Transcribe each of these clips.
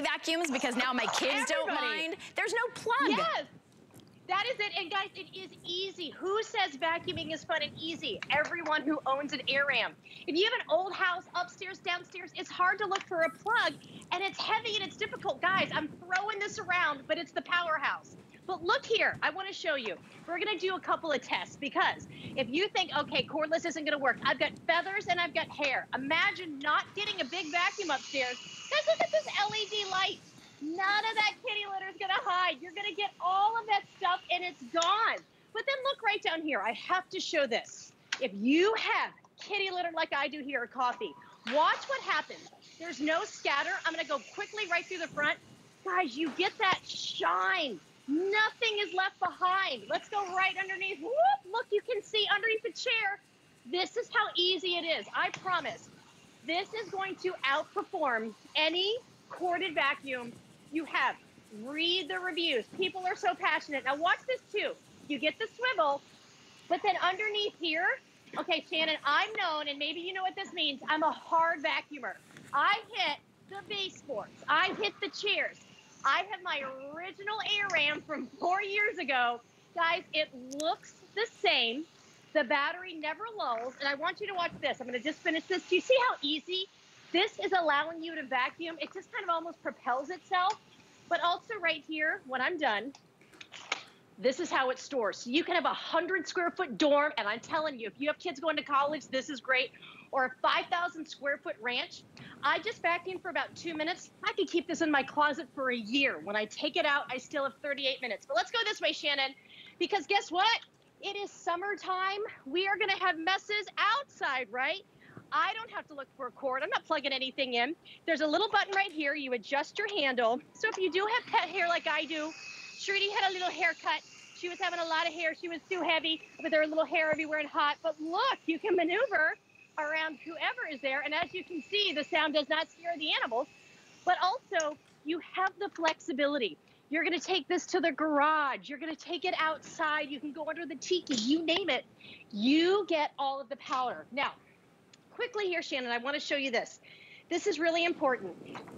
vacuums because now my kids Everybody. don't mind. There's no plug. Yes. That is it. And guys, it is easy. Who says vacuuming is fun and easy? Everyone who owns an AirRam. If you have an old house, upstairs, downstairs, it's hard to look for a plug and it's heavy and it's difficult. Guys, I'm throwing this around, but it's the powerhouse. But look here, I wanna show you. We're gonna do a couple of tests because if you think, okay, cordless isn't gonna work, I've got feathers and I've got hair. Imagine not getting a big vacuum upstairs. Guys, look at this LED light. None of that kitty litter is gonna hide. You're gonna get all of that stuff and it's gone. But then look right down here. I have to show this. If you have kitty litter like I do here at Coffee, watch what happens. There's no scatter. I'm gonna go quickly right through the front. Guys, you get that shine. Nothing is left behind. Let's go right underneath. Whoop, look, you can see underneath the chair. This is how easy it is. I promise. This is going to outperform any corded vacuum you have. Read the reviews. People are so passionate. Now watch this too. You get the swivel, but then underneath here, okay, Shannon, I'm known, and maybe you know what this means. I'm a hard vacuumer. I hit the baseboards. I hit the chairs. I have my original AirRam from four years ago. Guys, it looks the same. The battery never lulls. And I want you to watch this. I'm going to just finish this. Do you see how easy this is allowing you to vacuum? It just kind of almost propels itself. But also right here, when I'm done, this is how it stores. So you can have a 100 square foot dorm, and I'm telling you, if you have kids going to college, this is great. Or a 5,000 square foot ranch. I just backed in for about two minutes. I could keep this in my closet for a year. When I take it out, I still have 38 minutes. But let's go this way, Shannon, because guess what? It is summertime. We are gonna have messes outside, right? I don't have to look for a cord. I'm not plugging anything in. There's a little button right here. You adjust your handle. So if you do have pet hair like I do, Shruti had a little haircut. She was having a lot of hair. She was too heavy with her little hair everywhere and hot. But look, you can maneuver around whoever is there. And as you can see, the sound does not scare the animals. But also, you have the flexibility. You're going to take this to the garage. You're going to take it outside. You can go under the tiki, you name it. You get all of the power. Now, quickly here, Shannon, I want to show you this. This is really important.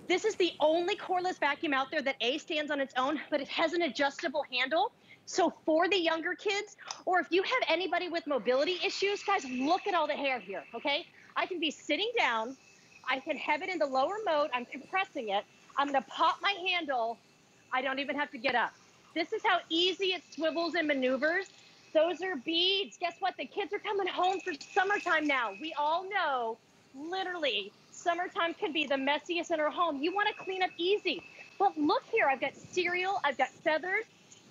This is the only cordless vacuum out there that A stands on its own, but it has an adjustable handle. So for the younger kids, or if you have anybody with mobility issues, guys, look at all the hair here, okay? I can be sitting down. I can have it in the lower mode. I'm compressing it. I'm gonna pop my handle. I don't even have to get up. This is how easy it swivels and maneuvers. Those are beads. Guess what? The kids are coming home for summertime now. We all know, literally, summertime can be the messiest in our home. You want to clean up easy. But look here, I've got cereal, I've got feathers.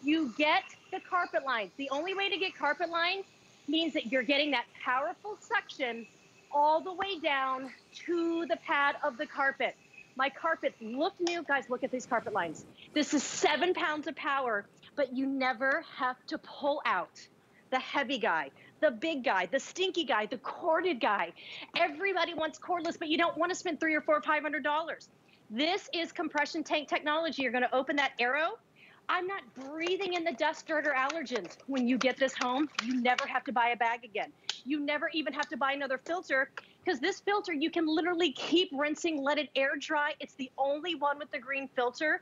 You get the carpet lines. The only way to get carpet lines means that you're getting that powerful suction all the way down to the pad of the carpet. My carpets look new. Guys, look at these carpet lines. This is seven pounds of power, but you never have to pull out the heavy guy, the big guy, the stinky guy, the corded guy. Everybody wants cordless, but you don't want to spend three or four or five hundred dollars. This is compression tank technology. You're going to open that arrow. I'm not breathing in the dust, dirt, or allergens. When you get this home, you never have to buy a bag again. You never even have to buy another filter because this filter, you can literally keep rinsing, let it air dry. It's the only one with the green filter.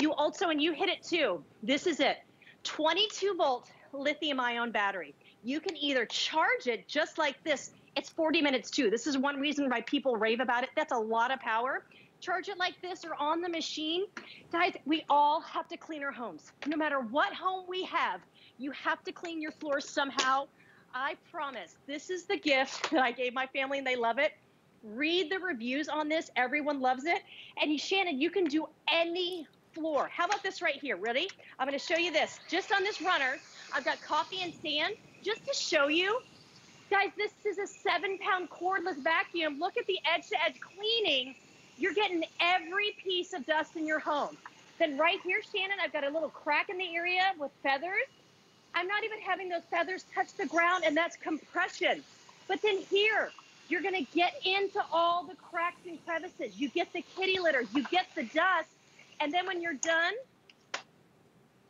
You also, and you hit it too, this is it 22 volt lithium ion battery. You can either charge it just like this. It's 40 minutes too. This is one reason why people rave about it. That's a lot of power. Charge it like this or on the machine. Guys, we all have to clean our homes. No matter what home we have, you have to clean your floors somehow. I promise this is the gift that I gave my family and they love it. Read the reviews on this. Everyone loves it. And Shannon, you can do any floor. How about this right here? Ready? I'm going to show you this. Just on this runner, I've got coffee and sand just to show you. Guys, this is a seven pound cordless vacuum. Look at the edge to edge cleaning. You're getting every piece of dust in your home. Then right here, Shannon, I've got a little crack in the area with feathers. I'm not even having those feathers touch the ground, and that's compression. But then here, you're gonna get into all the cracks and crevices. You get the kitty litter, you get the dust, and then when you're done,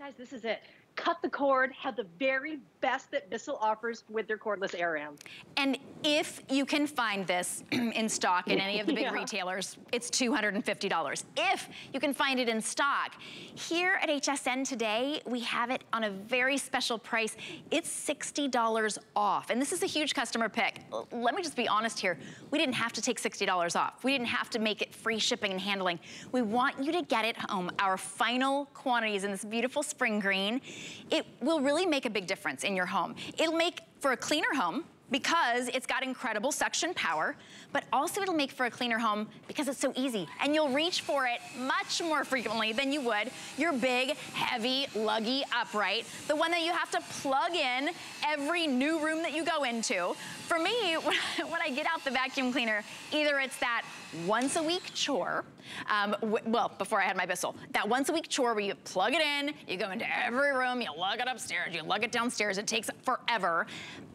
guys, this is it. Cut the cord, have the very best that Bissell offers with their cordless AirRam. And if you can find this in stock in any of the big Yeah. retailers, it's $250. If you can find it in stock, here at HSN today, we have it on a very special price. It's $60 off. And this is a huge customer pick. Let me just be honest here. We didn't have to take $60 off. We didn't have to make it free shipping and handling. We want you to get it home. Our final quantities in this beautiful spring green. It will really make a big difference in your home. It'll make for a cleaner home, because it's got incredible suction power, but also it'll make for a cleaner home because it's so easy. And you'll reach for it much more frequently than you would your big, heavy, luggy upright, the one that you have to plug in every new room that you go into. For me, when I get out the vacuum cleaner, either it's that once a week chore, um, well, before I had my Bissell, that once a week chore where you plug it in, you go into every room, you lug it upstairs, you lug it downstairs, it takes forever.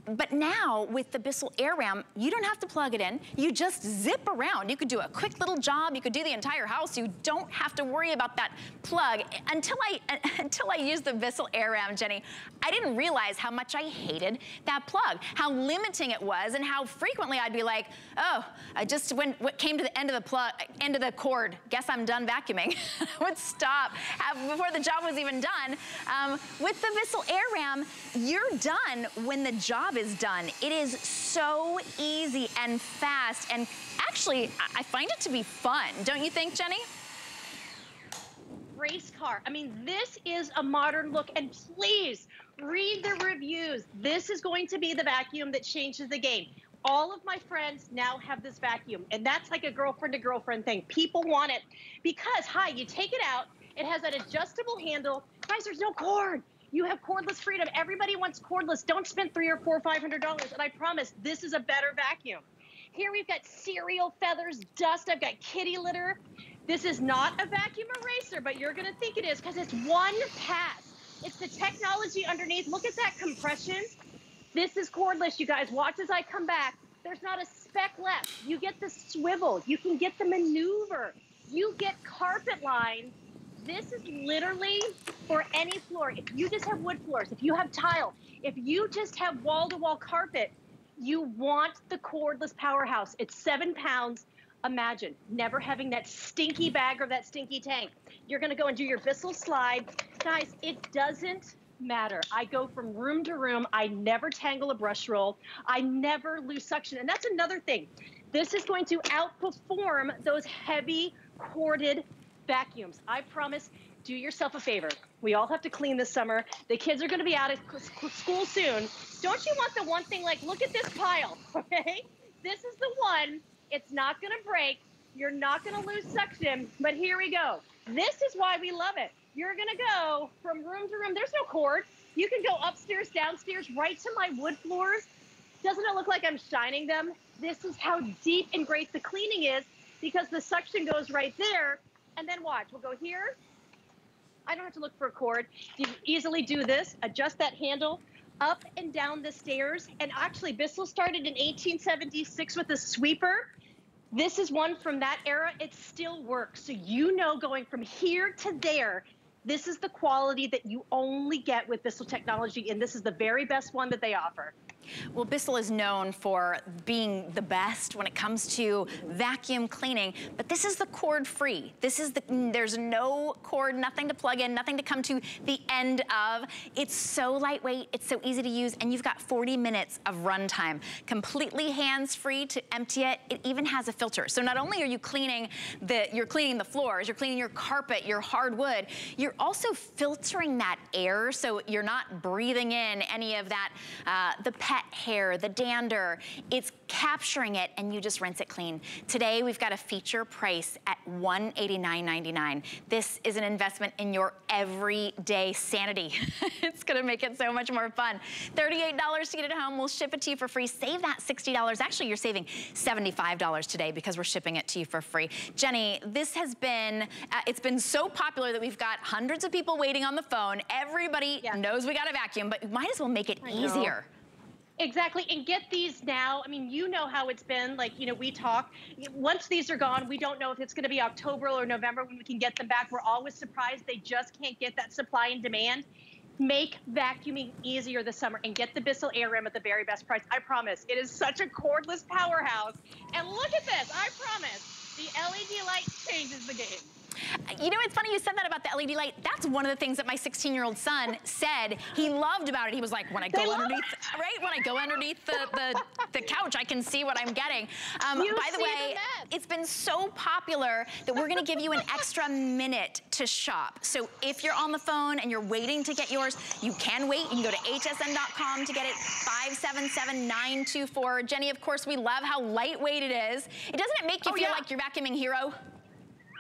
But now with the Bissell AirRam, you don't have to plug it in. You just zip around. You could do a quick little job. You could do the entire house. You don't have to worry about that plug. Until I until I used the Bissell AirRam, Jenny, I didn't realize how much I hated that plug, how limiting it was, and how frequently I'd be like, oh, I just when what came to the end of the plug, end of the cord. Guess I'm done vacuuming. I would stop before the job was even done. Um, with the Bissell AirRam, you're done when the job is done. It is so easy and fast, and actually, I find it to be fun. Don't you think, Jenny? race car. I mean, this is a modern look, and please read the reviews. This is going to be the vacuum that changes the game. All of my friends now have this vacuum, and that's like a girlfriend to girlfriend thing. People want it because, hi, you take it out, it has an adjustable handle. Guys, there's no cord. You have cordless freedom. Everybody wants cordless. Don't spend three or four, five hundred dollars. And I promise, this is a better vacuum. Here we've got cereal feathers, dust. I've got kitty litter. This is not a vacuum eraser, but you're gonna think it is because it's one pass. It's the technology underneath. Look at that compression. This is cordless, you guys. Watch as I come back. There's not a speck left. You get the swivel. You can get the maneuver. You get carpet line. This is literally for any floor. If you just have wood floors, if you have tile, if you just have wall-to-wall carpet, you want the cordless powerhouse. It's seven pounds. Imagine never having that stinky bag or that stinky tank. You're gonna go and do your Bissell slide. Guys, it doesn't matter. I go from room to room. I never tangle a brush roll. I never lose suction. And that's another thing. This is going to outperform those heavy corded vacuums. I promise. Do yourself a favor. We all have to clean this summer. The kids are to be out of school soon. Don't you want the one thing like, look at this pile, okay? This is the one. It's not going to break. You're not going to lose suction, but here we go. This is why we love it. You're going to go from room to room. There's no cord. You can go upstairs, downstairs, right to my wood floors. Doesn't it look like I'm shining them? This is how deep and great the cleaning is because the suction goes right there. And then watch, we'll go here. I don't have to look for a cord. You can easily do this, adjust that handle up and down the stairs. And actually, Bissell started in 1876 with a sweeper. This is one from that era. It still works. So you know going from here to there, this is the quality that you only get with Bissell technology. And this is the very best one that they offer. Well, Bissell is known for being the best when it comes to vacuum cleaning, but this is the cord free. This is the, there's no cord, nothing to plug in, nothing to come to the end of. It's so lightweight, it's so easy to use, and you've got 40 minutes of runtime. Completely hands-free to empty it. It even has a filter. So not only are you cleaning the, you're cleaning the floors, you're cleaning your carpet, your hardwood, you're also filtering that air so you're not breathing in any of that, uh, the pet hair, the dander. It's capturing it and you just rinse it clean. Today, we've got a feature price at $189.99. This is an investment in your everyday sanity. it's gonna make it so much more fun. $38 to get it home. We'll ship it to you for free. Save that $60. Actually, you're saving $75 today because we're shipping it to you for free. Jenny, this has been, uh, it's been so popular that we've got hundreds of people waiting on the phone. Everybody Yeah. knows we got a vacuum, but might as well make it I know. Exactly, and get these now. I mean, you know how it's been. Like, you know, we talk. Once these are gone, we don't know if it's going to be October or November when we can get them back. We're always surprised they just can't get that supply and demand. Make vacuuming easier this summer and get the Bissell AirRam at the very best price. I promise. It is such a cordless powerhouse. And look at this. I promise. The LED light changes the game. You know, it's funny you said that about the LED light. That's one of the things that my 16-year-old son said he loved about it. He was like, when I go underneath, right? When I go underneath the, the, the, couch, I can see what I'm getting. Um, by the way, the it's been so popular that we're gonna give you an extra minute to shop. So if you're on the phone and you're waiting to get yours, you can wait. You can go to hsn.com to get it, 577924. Jenny, of course, we love how lightweight it is. It doesn't it make you oh, feel yeah. like you're vacuuming hero?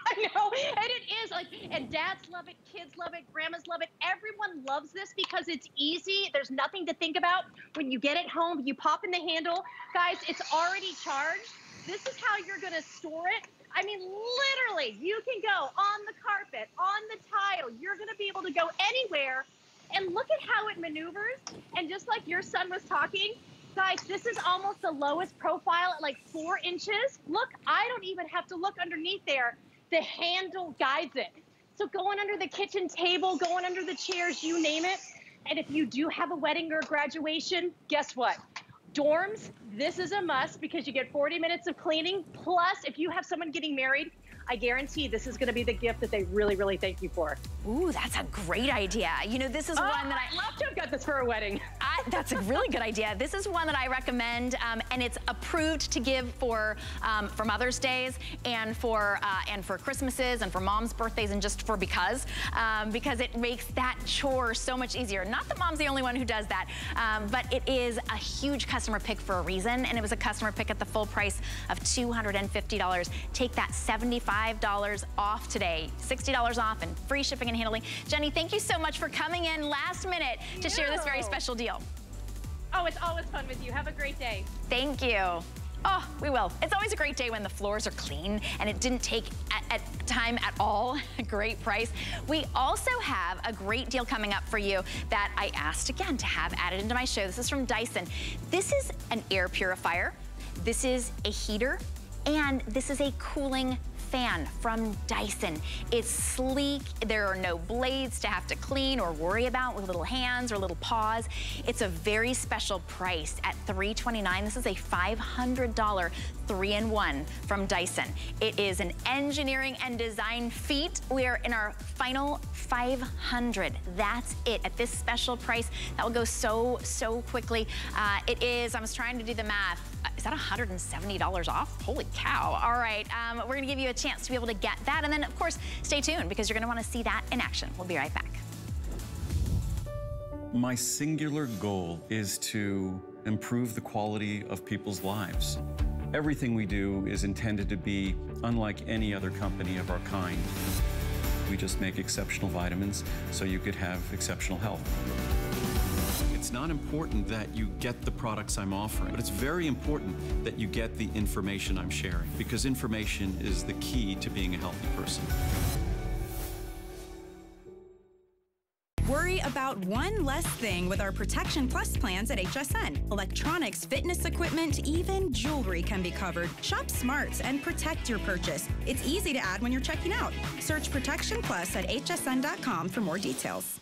I know, and it is like, and dads love it, kids love it, grandmas love it. Everyone loves this because it's easy. There's nothing to think about. When you get it home, you pop in the handle. Guys, it's already charged. This is how you're gonna store it. I mean, literally, you can go on the carpet, on the tile. You're gonna be able to go anywhere. And look at how it maneuvers. And just like your son was talking, guys, this is almost the lowest profile at like four inches. Look, I don't even have to look underneath there the handle guides it. So going under the kitchen table, going under the chairs, you name it. And if you do have a wedding or graduation, guess what? Dorms, this is a must because you get 40 minutes of cleaning. Plus, if you have someone getting married, I guarantee this is going to be the gift that they really, really thank you for. Ooh, that's a great idea. You know, this is oh, one that I... love to have got this for a wedding. I, that's a really good idea. This is one that I recommend, um, and it's approved to give for um, for Mother's Days and for uh, and for Christmases and for mom's birthdays and just for because, um, because it makes that chore so much easier. Not that mom's the only one who does that, um, but it is a huge customer pick for a reason, and it was a customer pick at the full price of $250. Take that 75 $5 off today. $60 off and free shipping and handling. Jenny, thank you so much for coming in last minute to share this very special deal. Oh, it's always fun with you. Have a great day. Thank you. Oh, we will. It's always a great day when the floors are clean and it didn't take at, at time at all. A great price. We also have a great deal coming up for you that I asked again to have added into my show. This is from Dyson. This is an air purifier. This is a heater and this is a cooling fan from Dyson. It's sleek. There are no blades to have to clean or worry about with little hands or little paws. It's a very special price at 329. This is a $500 three-in-one from Dyson. It is an engineering and design feat. We are in our final 500. That's it at this special price. That will go so, so quickly. Uh, it is, I was trying to do the math. Uh, is that $170 off? Holy cow. All right, um, we're gonna give you a chance to be able to get that. And then of course, stay tuned because you're gonna wanna see that in action. We'll be right back. My singular goal is to improve the quality of people's lives. Everything we do is intended to be unlike any other company of our kind. We just make exceptional vitamins so you could have exceptional health. It's not important that you get the products I'm offering, but it's very important that you get the information I'm sharing because information is the key to being a healthy person. Worry about one less thing with our Protection Plus plans at HSN. Electronics, fitness equipment, even jewelry can be covered. Shop smarts and protect your purchase. It's easy to add when you're checking out. Search Protection Plus at hsn.com for more details.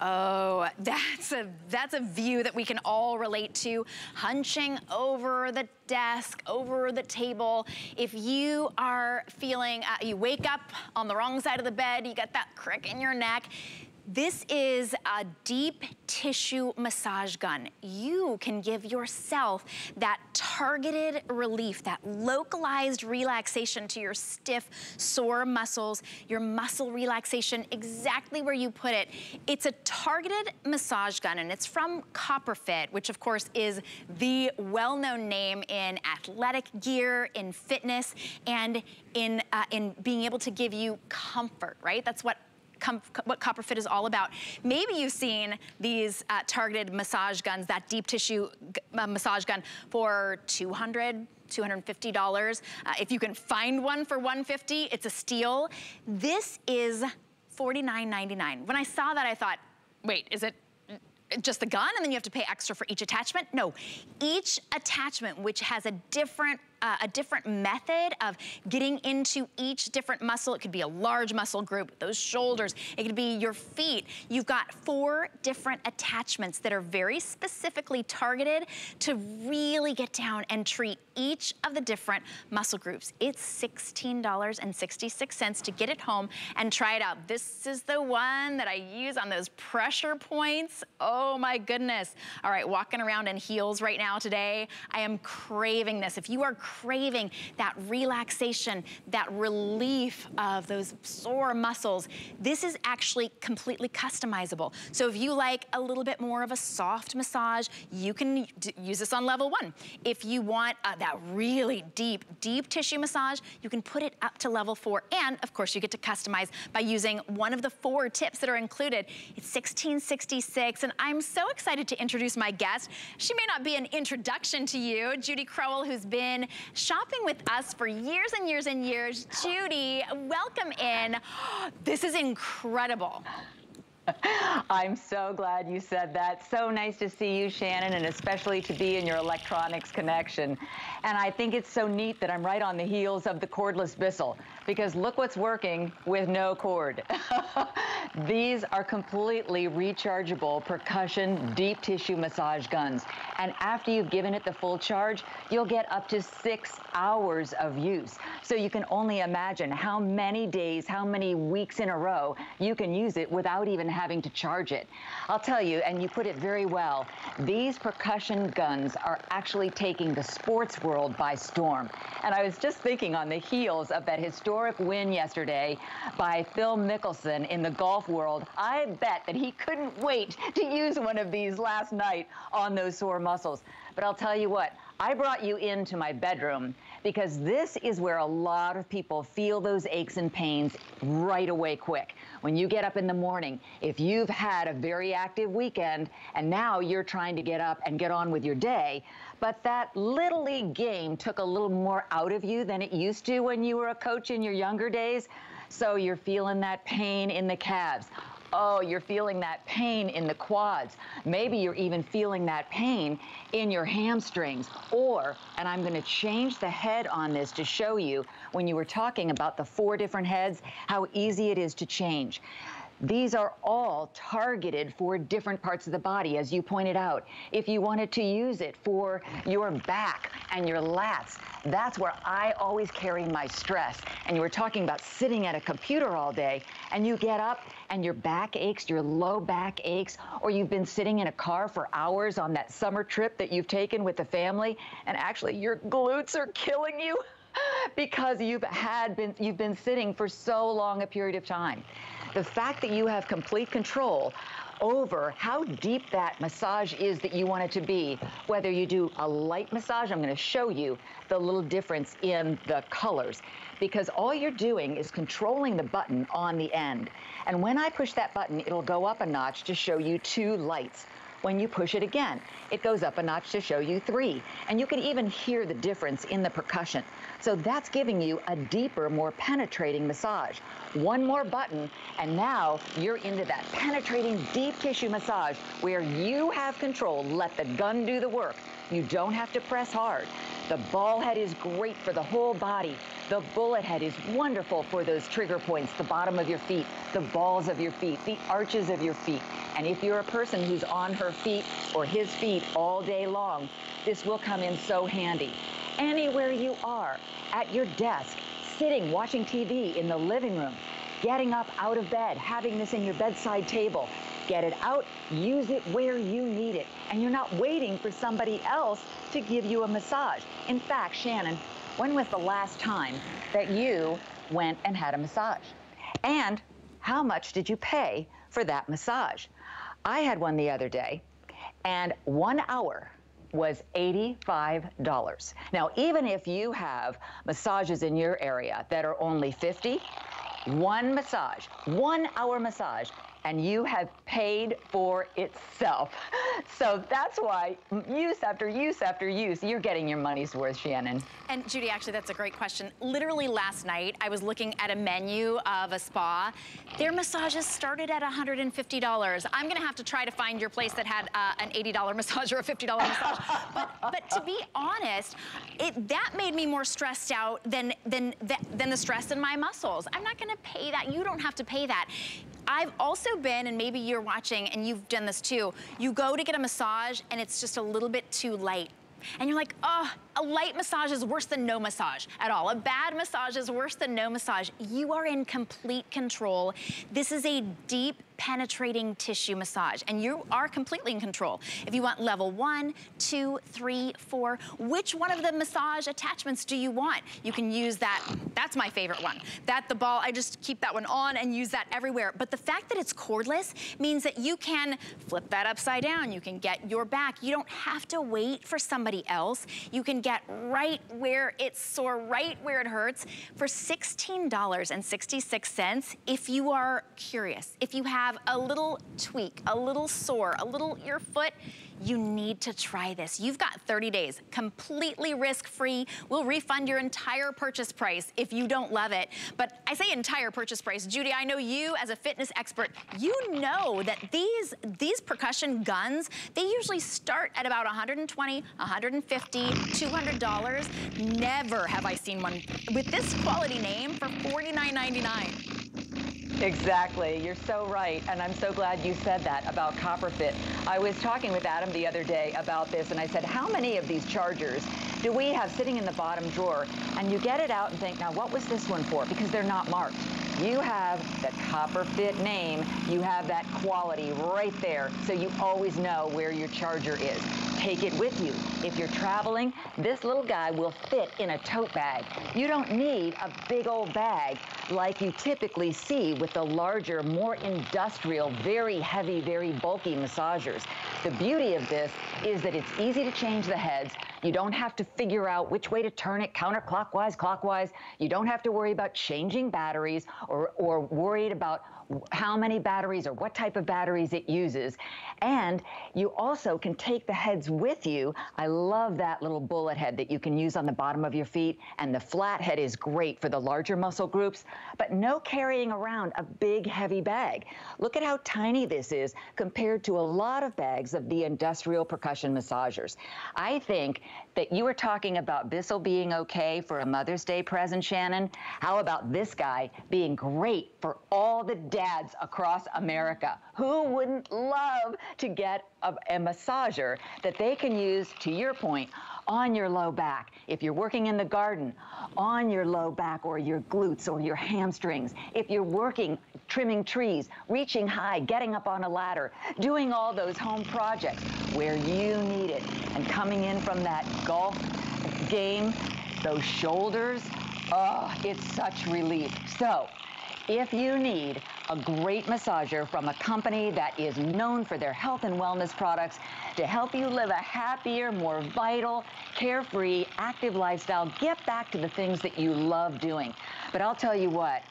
Oh, that's a, that's a view that we can all relate to. Hunching over the desk, over the table. If you are feeling, uh, you wake up on the wrong side of the bed, you got that crick in your neck, this is a deep tissue massage gun. You can give yourself that targeted relief, that localized relaxation to your stiff, sore muscles, your muscle relaxation exactly where you put it. It's a targeted massage gun and it's from Copperfit, which of course is the well-known name in athletic gear, in fitness, and in, uh, in being able to give you comfort, right? That's what what Copperfit is all about. Maybe you've seen these uh, targeted massage guns, that deep tissue uh, massage gun for 200 $250. Uh, if you can find one for 150, it's a steal. This is $49.99. When I saw that, I thought, wait, is it just the gun and then you have to pay extra for each attachment? No, each attachment which has a different uh, a different method of getting into each different muscle. It could be a large muscle group, those shoulders. It could be your feet. You've got four different attachments that are very specifically targeted to really get down and treat each of the different muscle groups. It's $16.66 to get it home and try it out. This is the one that I use on those pressure points. Oh my goodness. All right, walking around in heels right now today. I am craving this. If you are craving that relaxation, that relief of those sore muscles, this is actually completely customizable. So if you like a little bit more of a soft massage, you can use this on level one. If you want uh, that really deep, deep tissue massage, you can put it up to level four. And of course, you get to customize by using one of the four tips that are included. It's 1666, and I'm so excited to introduce my guest. She may not be an introduction to you, Judy Crowell, who's been shopping with us for years and years and years. Judy, welcome in. This is incredible. I'm so glad you said that. So nice to see you, Shannon, and especially to be in your electronics connection. And I think it's so neat that I'm right on the heels of the cordless Bissell because look what's working with no cord. These are completely rechargeable percussion deep tissue massage guns. And after you've given it the full charge, you'll get up to six hours of use. So you can only imagine how many days, how many weeks in a row you can use it without even having to charge it. I'll tell you, and you put it very well, these percussion guns are actually taking the sports world by storm. And I was just thinking on the heels of that historic win yesterday by Phil Mickelson in the golf world, I bet that he couldn't wait to use one of these last night on those sore muscles. But I'll tell you what, I brought you into my bedroom because this is where a lot of people feel those aches and pains right away quick. When you get up in the morning, if you've had a very active weekend and now you're trying to get up and get on with your day, but that little league game took a little more out of you than it used to when you were a coach in your younger days, so you're feeling that pain in the calves. Oh, you're feeling that pain in the quads. Maybe you're even feeling that pain in your hamstrings. Or, and I'm going to change the head on this to show you when you were talking about the four different heads, how easy it is to change. These are all targeted for different parts of the body, as you pointed out. If you wanted to use it for your back and your lats, that's where I always carry my stress. And you were talking about sitting at a computer all day, and you get up and your back aches, your low back aches, or you've been sitting in a car for hours on that summer trip that you've taken with the family, and actually your glutes are killing you because you've had been you've been sitting for so long a period of time. The fact that you have complete control over how deep that massage is that you want it to be. Whether you do a light massage, I'm going to show you the little difference in the colors because all you're doing is controlling the button on the end. And when I push that button, it'll go up a notch to show you two lights. When you push it again, it goes up a notch to show you three. And you can even hear the difference in the percussion. So that's giving you a deeper, more penetrating massage. One more button, and now you're into that penetrating deep tissue massage where you have control. Let the gun do the work. You don't have to press hard. The ball head is great for the whole body. The bullet head is wonderful for those trigger points, the bottom of your feet, the balls of your feet, the arches of your feet. And if you're a person who's on her feet or his feet all day long, this will come in so handy. Anywhere you are, at your desk, sitting, watching TV in the living room, getting up out of bed, having this in your bedside table, get it out, use it where you need it. And you're not waiting for somebody else to give you a massage. In fact, Shannon, when was the last time that you went and had a massage? And how much did you pay for that massage? I had one the other day, and one hour was $85. Now, even if you have massages in your area that are only 50, one massage, one hour massage and you have paid for itself. So that's why use after use after use, you're getting your money's worth, Shannon. And Judy, actually, that's a great question. Literally last night, I was looking at a menu of a spa. Their massages started at $150. I'm gonna have to try to find your place that had uh, an $80 massage or a $50 massage. but, but to be honest, it, that made me more stressed out than, than, than the stress in my muscles. I'm not gonna pay that. You don't have to pay that. I've also been, and maybe you're watching and you've done this too, you go to get a massage and it's just a little bit too light. And you're like, oh, a light massage is worse than no massage at all. A bad massage is worse than no massage. You are in complete control. This is a deep penetrating tissue massage and you are completely in control. If you want level one, two, three, four, which one of the massage attachments do you want? You can use that, that's my favorite one. That the ball, I just keep that one on and use that everywhere. But the fact that it's cordless means that you can flip that upside down. You can get your back. You don't have to wait for somebody else. You can get right where it's sore, right where it hurts for $16.66 if you are curious. If you have a little tweak, a little sore, a little your foot, you need to try this. You've got 30 days, completely risk-free. We'll refund your entire purchase price if you don't love it. But I say entire purchase price. Judy, I know you as a fitness expert, you know that these, these percussion guns, they usually start at about 120, 150, $200. Never have I seen one with this quality name for $49.99. Exactly. You're so right. And I'm so glad you said that about CopperFit. I was talking with Adam the other day about this, and I said, how many of these chargers do we have sitting in the bottom drawer? And you get it out and think, now what was this one for? Because they're not marked. You have the CopperFit name. You have that quality right there, so you always know where your charger is. Take it with you. If you're traveling, this little guy will fit in a tote bag. You don't need a big old bag like you typically see with the larger, more industrial, very heavy, very bulky massagers. The beauty of this is that it's easy to change the heads. You don't have to figure out which way to turn it counterclockwise, clockwise. You don't have to worry about changing batteries or, or worried about how many batteries or what type of batteries it uses. And you also can take the heads with you. I love that little bullet head that you can use on the bottom of your feet. And the flat head is great for the larger muscle groups, but no carrying around a big heavy bag. Look at how tiny this is compared to a lot of bags of the industrial percussion massagers. I think that you were talking about Bissell being okay for a Mother's Day present, Shannon. How about this guy being great for all the dads across America? Who wouldn't love to get a, a massager that they can use, to your point, on your low back. If you're working in the garden, on your low back or your glutes or your hamstrings. If you're working, trimming trees, reaching high, getting up on a ladder, doing all those home projects where you need it. And coming in from that golf game, those shoulders, oh, it's such relief. So if you need a great massager from a company that is known for their health and wellness products to help you live a happier, more vital, carefree, active lifestyle, get back to the things that you love doing. But I'll tell you what,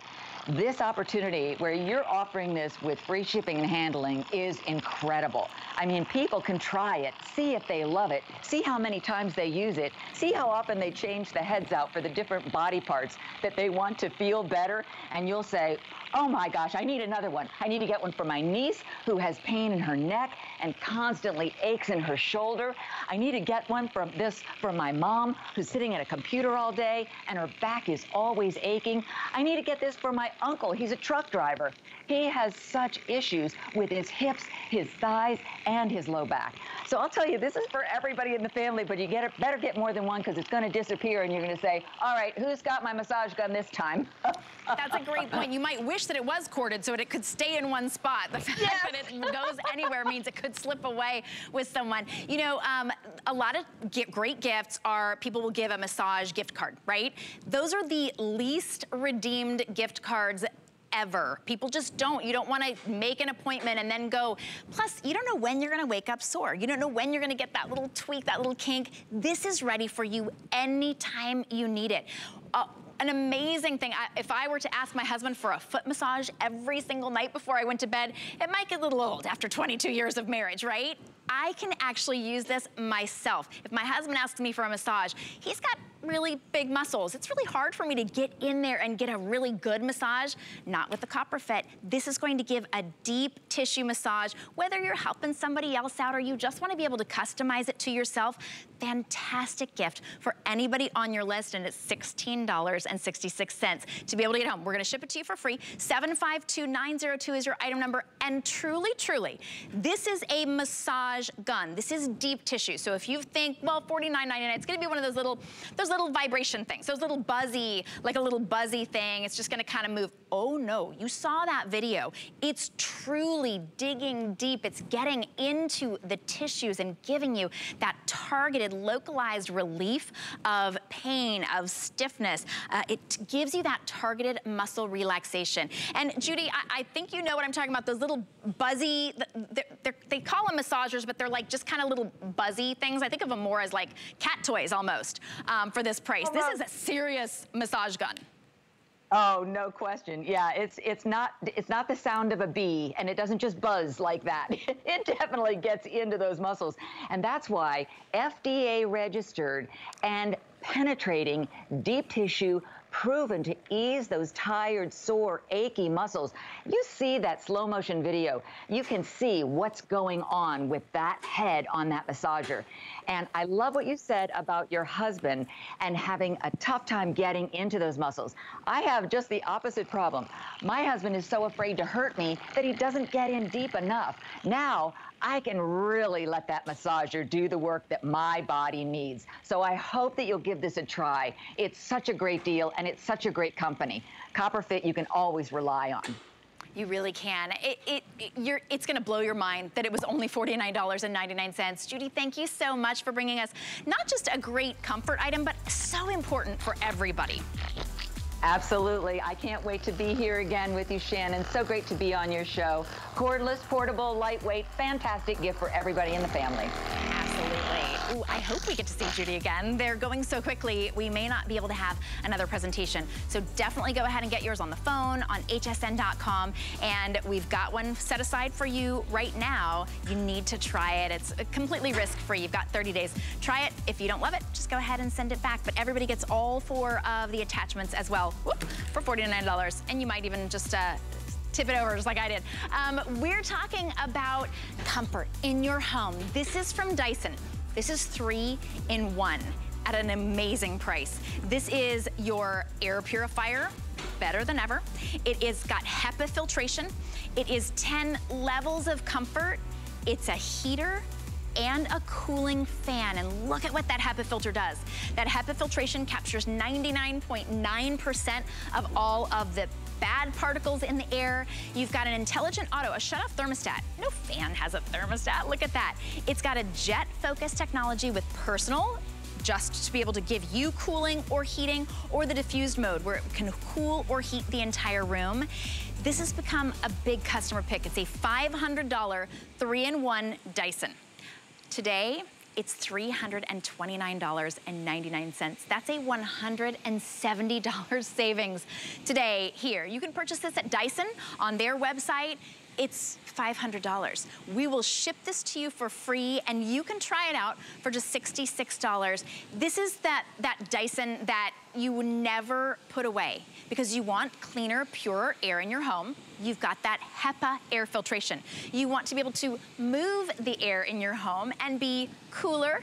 this opportunity where you're offering this with free shipping and handling is incredible. I mean, people can try it, see if they love it, see how many times they use it, see how often they change the heads out for the different body parts that they want to feel better, and you'll say, oh my gosh, I need another one. I need to get one for my niece who has pain in her neck and constantly aches in her shoulder. I need to get one from this for my mom who's sitting at a computer all day and her back is always aching. I need to get this for my uncle. He's a truck driver. He has such issues with his hips, his thighs, and his low back. So I'll tell you, this is for everybody in the family, but you get it, better get more than one because it's going to disappear and you're going to say, all right, who's got my massage gun this time? That's a great point. You might wish that it was corded so that it could stay in one spot. The fact yes. that it goes anywhere means it could slip away with someone. You know, um, a lot of great gifts are people will give a massage gift card, right? Those are the least redeemed gift cards ever. People just don't. You don't want to make an appointment and then go. Plus, you don't know when you're going to wake up sore. You don't know when you're going to get that little tweak, that little kink. This is ready for you anytime you need it. Uh, an amazing thing. I, if I were to ask my husband for a foot massage every single night before I went to bed, it might get a little old after 22 years of marriage, right? I can actually use this myself. If my husband asks me for a massage, he's got really big muscles. It's really hard for me to get in there and get a really good massage. Not with the Copper Fit. This is going to give a deep tissue massage, whether you're helping somebody else out or you just wanna be able to customize it to yourself. Fantastic gift for anybody on your list, and it's $16.66 to be able to get home. We're gonna ship it to you for free. 752902 is your item number, and truly, truly, this is a massage gun. This is deep tissue. So if you think, well, $49.99, it's gonna be one of those little, those little vibration things, those little buzzy, like a little buzzy thing. It's just gonna kind of move. Oh no, you saw that video. It's truly digging deep. It's getting into the tissues and giving you that targeted, localized relief of pain, of stiffness. Uh, it gives you that targeted muscle relaxation. And Judy, I, I, think you know what I'm talking about, those little buzzy, they're, they're, they call them massagers, but they're like just kind of little buzzy things. I think of them more as like cat toys almost um, for this price. This is a serious massage gun. Oh, no question. Yeah, it's it's not it's not the sound of a bee and it doesn't just buzz like that. It definitely gets into those muscles. And that's why FDA registered and penetrating deep tissue proven to ease those tired, sore, achy muscles. You see that slow motion video, you can see what's going on with that head on that massager. And I love what you said about your husband and having a tough time getting into those muscles. I have just the opposite problem. My husband is so afraid to hurt me that he doesn't get in deep enough. Now, I can really let that massager do the work that my body needs. So I hope that you'll give this a try. It's such a great deal and it's such a great company. CopperFit you can always rely on. You really can. It, it, it it's gonna blow your mind that it was only $49.99. Judy, thank you so much for bringing us not just a great comfort item, but so important for everybody. Absolutely. I can't wait to be here again with you, Shannon. So great to be on your show. Cordless, portable, lightweight, fantastic gift for everybody in the family. Ooh, I hope we get to see Judy again. They're going so quickly, we may not be able to have another presentation. So definitely go ahead and get yours on the phone, on hsn.com, and we've got one set aside for you right now. You need to try it. It's completely risk-free. You've got 30 days. Try it. If you don't love it, just go ahead and send it back. But everybody gets all four of the attachments as well for $49. And you might even just uh, tip it over just like I did. Um, we're talking about comfort in your home. This is from Dyson. This is three in one at an amazing price. This is your air purifier, better than ever. It is got HEPA filtration. It is 10 levels of comfort. It's a heater and a cooling fan. And look at what that HEPA filter does. That HEPA filtration captures 99.9% of all of the bad particles in the air. You've got an intelligent auto, a shut-off thermostat. No fan has a thermostat, look at that. It's got a jet-focused technology with personal just to be able to give you cooling or heating or the diffused mode where it can cool or heat the entire room. This has become a big customer pick. It's a $500 three-in-one Dyson. Today, it's $329.99. That's a $170 savings today here. You can purchase this at Dyson on their website it's $500. We will ship this to you for free and you can try it out for just $66. This is that, that Dyson that you would never put away because you want cleaner, purer air in your home. You've got that HEPA air filtration. You want to be able to move the air in your home and be cooler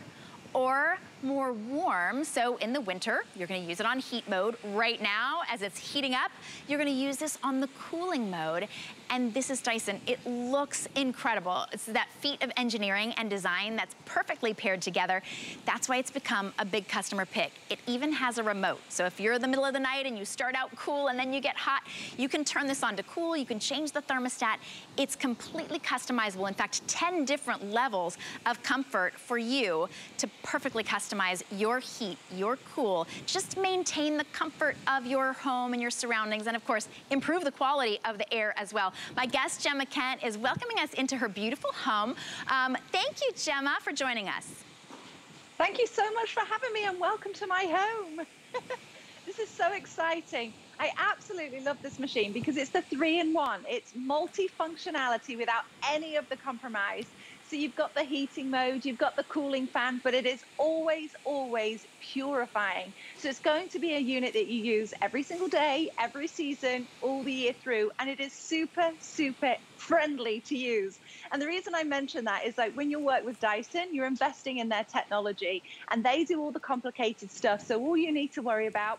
or more warm. So in the winter, you're gonna use it on heat mode. Right now, as it's heating up, you're gonna use this on the cooling mode. And this is Dyson. It looks incredible. It's that feat of engineering and design that's perfectly paired together. That's why it's become a big customer pick. It even has a remote. So if you're in the middle of the night and you start out cool and then you get hot, you can turn this on to cool. You can change the thermostat. It's completely customizable. In fact, 10 different levels of comfort for you to perfectly customize your heat, your cool. Just maintain the comfort of your home and your surroundings and of course, improve the quality of the air as well. My guest, Gemma Kent, is welcoming us into her beautiful home. Um, thank you, Gemma, for joining us. Thank you so much for having me and welcome to my home. This is so exciting. I absolutely love this machine because it's the three in one. It's multi-functionality without any of the compromise. So you've got the heating mode, you've got the cooling fan, but it is always, always purifying. So it's going to be a unit that you use every single day, every season, all the year through. And it is super, super friendly to use. And the reason I mention that is like when you work with Dyson, you're investing in their technology and they do all the complicated stuff. So all you need to worry about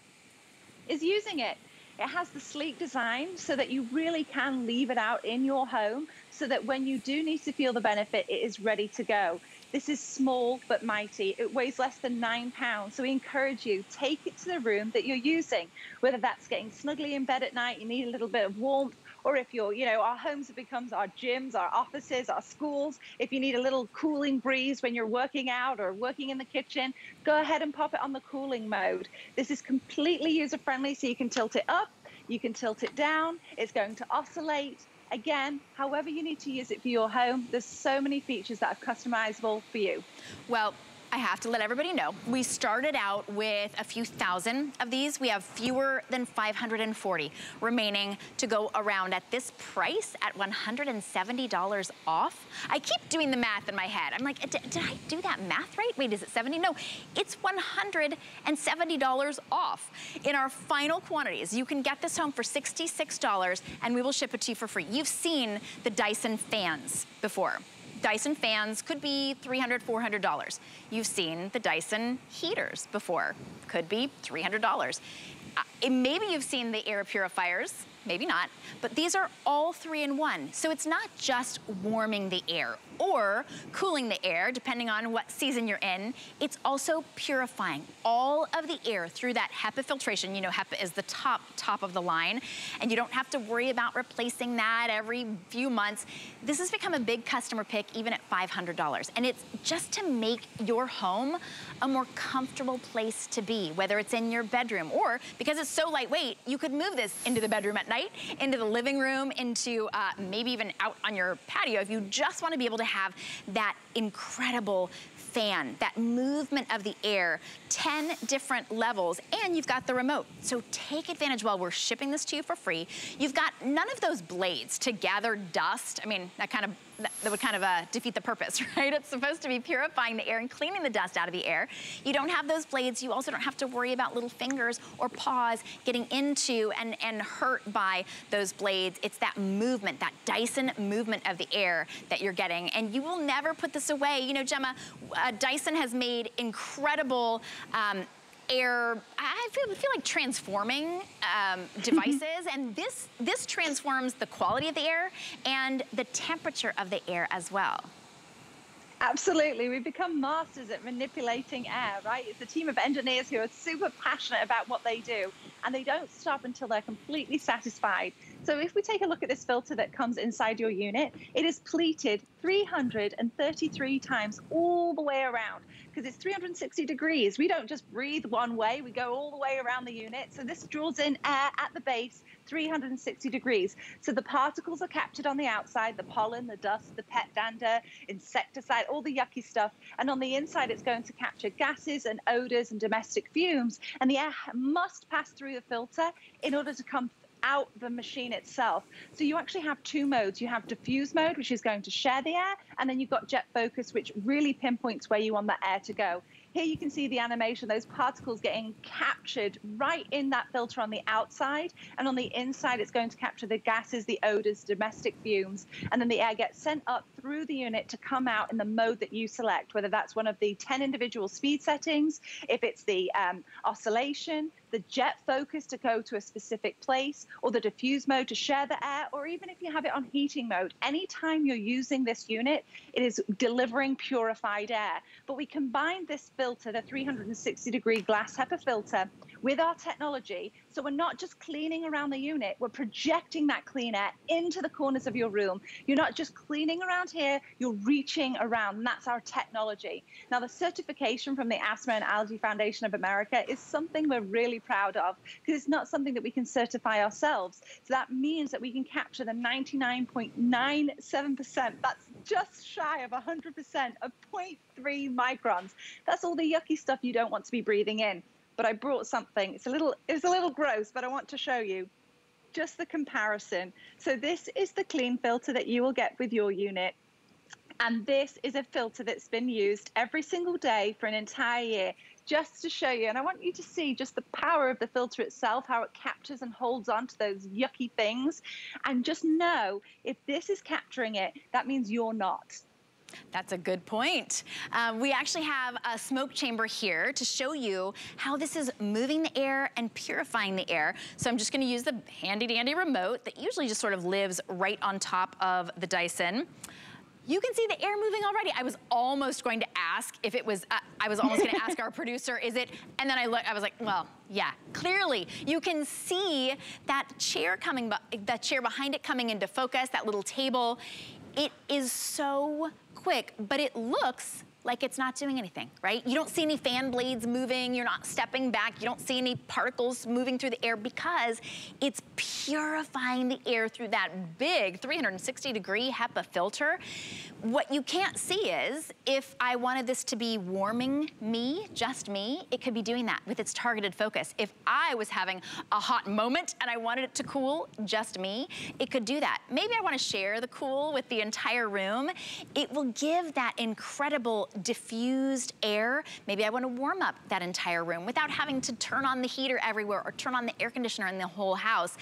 is using it. It has the sleek design so that you really can leave it out in your home so that when you do need to feel the benefit, it is ready to go. This is small but mighty. It weighs less than nine pounds. So we encourage you, take it to the room that you're using, whether that's getting snugly in bed at night, you need a little bit of warmth, or if you're, you know, our homes have become our gyms, our offices, our schools. If you need a little cooling breeze when you're working out or working in the kitchen, go ahead and pop it on the cooling mode. This is completely user friendly, so you can tilt it up, you can tilt it down, it's going to oscillate. Again, however you need to use it for your home, there's so many features that are customizable for you. Well, I have to let everybody know, we started out with a few thousand of these. We have fewer than 540 remaining to go around at this price at $170 off. I keep doing the math in my head. I'm like, did I do that math right? Wait, is it 70? No, it's $170 off. In our final quantities, you can get this home for $66 and we will ship it to you for free. You've seen the Dyson fans before. Dyson fans could be $300, $400. You've seen the Dyson heaters before. Could be $300. Uh, maybe you've seen the air purifiers maybe not, but these are all three in one. So it's not just warming the air or cooling the air, depending on what season you're in. It's also purifying all of the air through that HEPA filtration. You know, HEPA is the top, top of the line, and you don't have to worry about replacing that every few months. This has become a big customer pick, even at $500. And it's just to make your home a more comfortable place to be, whether it's in your bedroom or because it's so lightweight, you could move this into the bedroom at night, into the living room, into uh, maybe even out on your patio if you just want to be able to have that incredible fan, that movement of the air, 10 different levels, and you've got the remote. So take advantage while we're shipping this to you for free. You've got none of those blades to gather dust. I mean, that kind of that, would kind of uh, defeat the purpose, right? It's supposed to be purifying the air and cleaning the dust out of the air. You don't have those blades. You also don't have to worry about little fingers or paws getting into and, and hurt by those blades. It's that movement, that Dyson movement of the air that you're getting. And you will never put this away. You know, Gemma, uh, Dyson has made incredible um, air, I feel, feel like transforming um, devices. and this, this transforms the quality of the air and the temperature of the air as well. Absolutely. We've become masters at manipulating air, right? It's a team of engineers who are super passionate about what they do, and they don't stop until they're completely satisfied. So if we take a look at this filter that comes inside your unit, it is pleated 333 times all the way around because it's 360 degrees. We don't just breathe one way, we go all the way around the unit. So this draws in air at the base 360 degrees. So the particles are captured on the outside, the pollen, the dust, the pet dander, insecticide, all the yucky stuff. And on the inside, it's going to capture gases and odors and domestic fumes. And the air must pass through the filter in order to come out the machine itself. So you actually have two modes. You have diffuse mode, which is going to share the air, and then you've got jet focus, which really pinpoints where you want the air to go. Here you can see the animation, those particles getting captured right in that filter on the outside. And on the inside, it's going to capture the gases, the odors, domestic fumes. And then the air gets sent up through the unit to come out in the mode that you select, whether that's one of the 10 individual speed settings, if it's the um, oscillation, the jet focus to go to a specific place, or the diffuse mode to share the air, or even if you have it on heating mode, anytime you're using this unit, it is delivering purified air. But we combine this filter, the 360 degree glass HEPA filter, with our technology. So we're not just cleaning around the unit, we're projecting that clean air into the corners of your room. You're not just cleaning around here, you're reaching around. That's our technology. Now, the certification from the Asthma and Allergy Foundation of America is something we're really proud of because it's not something that we can certify ourselves. So that means that we can capture the 99.97%. That's just shy of 100% of 0.3 microns. That's all the yucky stuff you don't want to be breathing in but I brought something. It's a little, it's a little gross, but I want to show you just the comparison. So this is the clean filter that you will get with your unit. And this is a filter that's been used every single day for an entire year just to show you. And I want you to see just the power of the filter itself, how it captures and holds on to those yucky things. And just know if this is capturing it, that means you're not. That's a good point. Um, we actually have a smoke chamber here to show you how this is moving the air and purifying the air. So I'm just gonna use the handy dandy remote that usually just sort of lives right on top of the Dyson you can see the air moving already. I was almost going to ask if it was, uh, I was almost gonna ask our producer, is it, and then I look, I was like, well, yeah, clearly. You can see that chair coming, that chair behind it coming into focus, that little table. It is so quick, but it looks like it's not doing anything, right? You don't see any fan blades moving, you're not stepping back, you don't see any particles moving through the air because it's purifying the air through that big 360 degree HEPA filter. What you can't see is if I wanted this to be warming me, just me, it could be doing that with its targeted focus. If I was having a hot moment and I wanted it to cool just me, it could do that. Maybe I wanna share the cool with the entire room. It will give that incredible diffused air. Maybe I wanna warm up that entire room without having to turn on the heater everywhere or turn on the air conditioner in the whole house.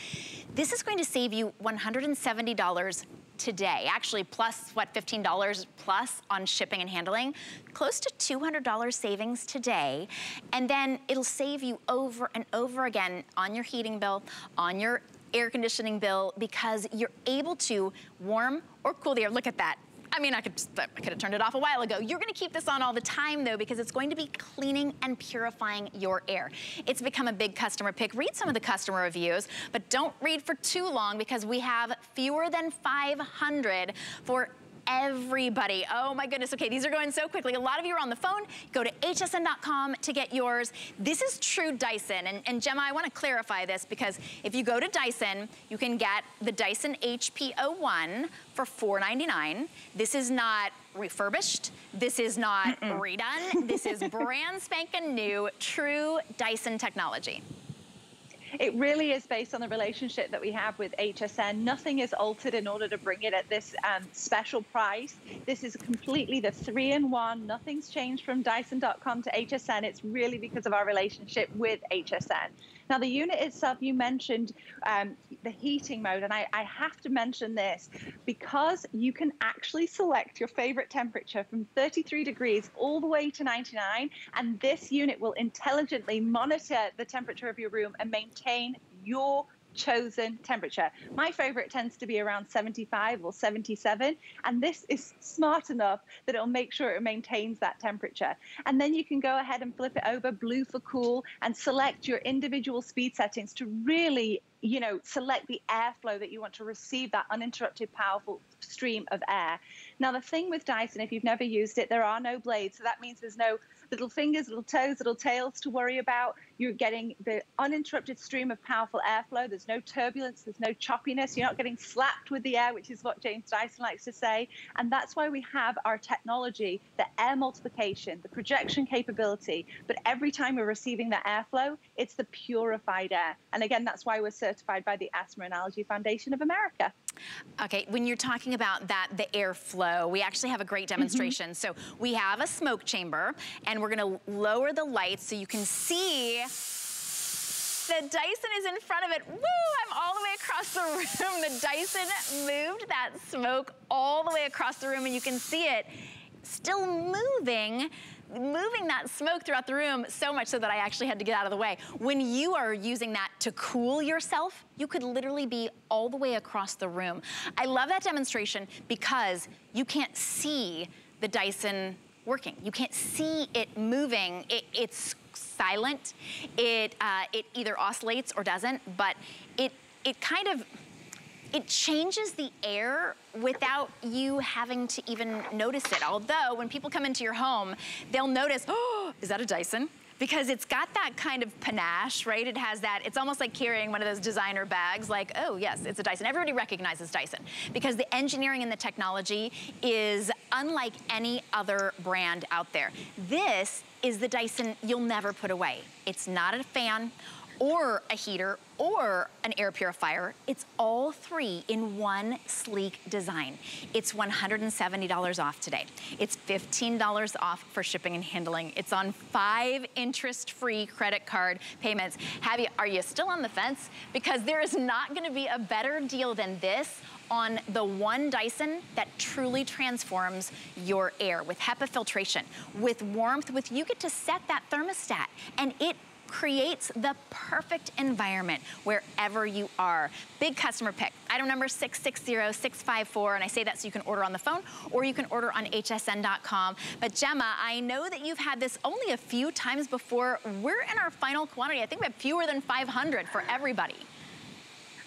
This is going to save you $170 today. Actually, plus, what, $15 plus on shipping and handling. Close to $200 savings today. And then it'll save you over and over again on your heating bill, on your air conditioning bill, because you're able to warm or cool the air. Look at that. I mean, I could, I could have turned it off a while ago. You're gonna keep this on all the time though, because it's going to be cleaning and purifying your air. It's become a big customer pick. Read some of the customer reviews, but don't read for too long because we have fewer than 500 for everybody. Oh my goodness. Okay, these are going so quickly. A lot of you are on the phone. Go to hsn.com to get yours. This is true Dyson. And, and Gemma, I want to clarify this because if you go to Dyson, you can get the Dyson HP01 for $4.99. This is not refurbished. This is not mm -mm. redone. This is brand spanking new, true Dyson technology. It really is based on the relationship that we have with HSN. Nothing is altered in order to bring it at this um, special price. This is completely the three in one. Nothing's changed from Dyson.com to HSN. It's really because of our relationship with HSN. Now, the unit itself, you mentioned um, the heating mode, and I, I have to mention this. Because you can actually select your favorite temperature from 33 degrees all the way to 99, and this unit will intelligently monitor the temperature of your room and maintain your chosen temperature. My favorite tends to be around 75 or 77, and this is smart enough that it'll make sure it maintains that temperature. And then you can go ahead and flip it over blue for cool and select your individual speed settings to really you know, select the airflow that you want to receive that uninterrupted, powerful stream of air. Now, the thing with Dyson, if you've never used it, there are no blades. So that means there's no little fingers, little toes, little tails to worry about. You're getting the uninterrupted stream of powerful airflow. There's no turbulence, there's no choppiness. You're not getting slapped with the air, which is what James Dyson likes to say. And that's why we have our technology, the air multiplication, the projection capability. But every time we're receiving that airflow, it's the purified air. And again, that's why we're certified by the Asthma and Allergy Foundation of America. Okay, when you're talking about that, the airflow, we actually have a great mm-hmm. demonstration. Mm -hmm. So we have a smoke chamber and we're gonna lower the lights so you can see the Dyson is in front of it. Woo, I'm all the way across the room. The Dyson moved that smoke all the way across the room and you can see it still moving moving that smoke throughout the room so much so that I actually had to get out of the way. When you are using that to cool yourself, you could literally be all the way across the room. I love that demonstration because you can't see the Dyson working. You can't see it moving. It, it's silent. It, uh, it either oscillates or doesn't, but it, it kind of, it changes the air without you having to even notice it. Although when people come into your home, they'll notice, oh, is that a Dyson? because it's got that kind of panache, right? It has that, it's almost like carrying one of those designer bags, like, oh yes, it's a Dyson. Everybody recognizes Dyson because the engineering and the technology is unlike any other brand out there. This is the Dyson you'll never put away. It's not a fan or a heater or an air purifier. It's all three in one sleek design. It's $170 off today. It's $15 off for shipping and handling. It's on five interest-free credit card payments. Have you, are you still on the fence? Because there is not gonna be a better deal than this on the one Dyson that truly transforms your air with HEPA filtration, with warmth, with you get to set that thermostat and it creates the perfect environment wherever you are. Big customer pick. Item number 660654, and I say that so you can order on the phone or you can order on hsn.com. But Gemma, I know that you've had this only a few times before. We're in our final quantity. I think we have fewer than 500 for everybody.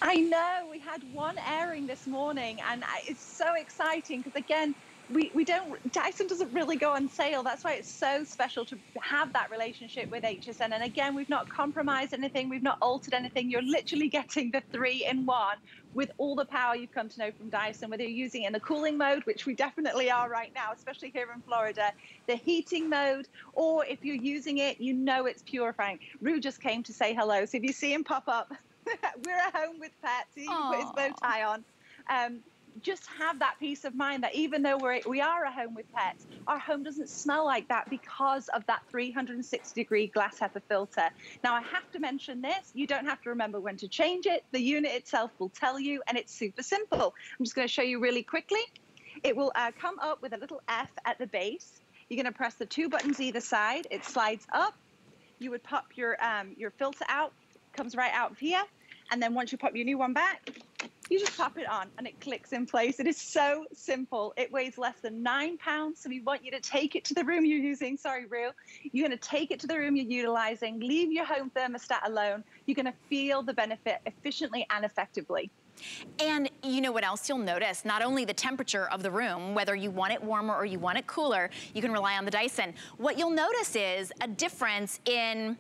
I know, we had one airing this morning and it's so exciting because again, we, we don't Dyson doesn't really go on sale. That's why it's so special to have that relationship with HSN. And again, we've not compromised anything, we've not altered anything. You're literally getting the three in one with all the power you've come to know from Dyson, whether you're using it in the cooling mode, which we definitely are right now, especially here in Florida, the heating mode, or if you're using it, you know it's purifying. Rue just came to say hello. So if you see him pop up, we're at home with pets. He Aww. put his bow tie on. Um, just have that peace of mind that even though we're, we are a home with pets, our home doesn't smell like that because of that 360 degree glass HEPA filter. Now, I have to mention this. You don't have to remember when to change it. The unit itself will tell you, and it's super simple. I'm just going to show you really quickly. It will uh, come up with a little F at the base. You're going to press the two buttons either side. It slides up. You would pop your, um, your filter out, comes right out of here. And then once you pop your new one back, you just pop it on and it clicks in place. It is so simple. It weighs less than nine pounds. So we want you to take it to the room you're using. Sorry, Rue. You're going to take it to the room you're utilizing, leave your home thermostat alone. You're going to feel the benefit efficiently and effectively. And you know what else you'll notice? Not only the temperature of the room, whether you want it warmer or you want it cooler, you can rely on the Dyson. What you'll notice is a difference in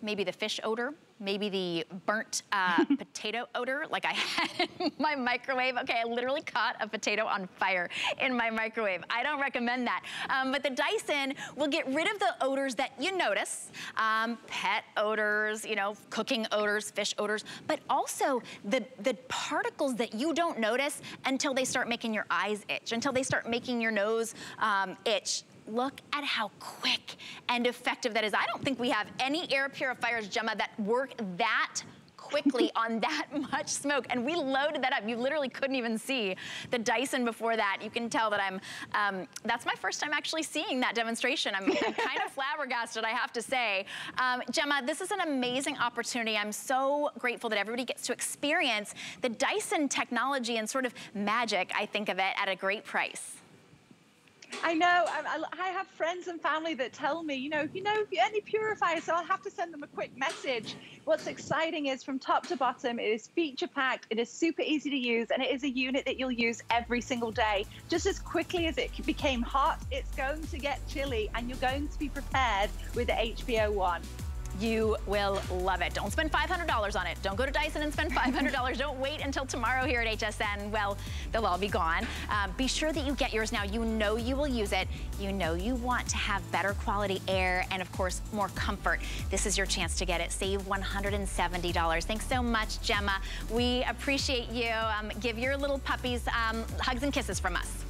maybe the fish odor, maybe the burnt uh, potato odor like I had in my microwave. Okay, I literally caught a potato on fire in my microwave. I don't recommend that. Um, but the Dyson will get rid of the odors that you notice, um, pet odors, you know, cooking odors, fish odors, but also the, the particles that you don't notice until they start making your eyes itch, until they start making your nose um, itch look at how quick and effective that is. I don't think we have any air purifiers, Gemma, that work that quickly on that much smoke. And we loaded that up. You literally couldn't even see the Dyson before that. You can tell that I'm, um, that's my first time actually seeing that demonstration. I'm, I'm kind of flabbergasted, I have to say. Um, Gemma, this is an amazing opportunity. I'm so grateful that everybody gets to experience the Dyson technology and sort of magic, I think of it, at a great price. I know. I, I, have friends and family that tell me, you know, you know, any purifiers, so I'll have to send them a quick message. What's exciting is from top to bottom, it is feature packed, it is super easy to use, and it is a unit that you'll use every single day. Just as quickly as it became hot, it's going to get chilly, and you're going to be prepared with the HP01. You will love it. Don't spend $500 on it. Don't go to Dyson and spend $500. Don't wait until tomorrow here at HSN. Well, they'll all be gone. Uh, be sure that you get yours now. You know you will use it. You know you want to have better quality air and, of course, more comfort. This is your chance to get it. Save $170. Thanks so much, Gemma. We appreciate you. Um, give your little puppies um, hugs and kisses from us.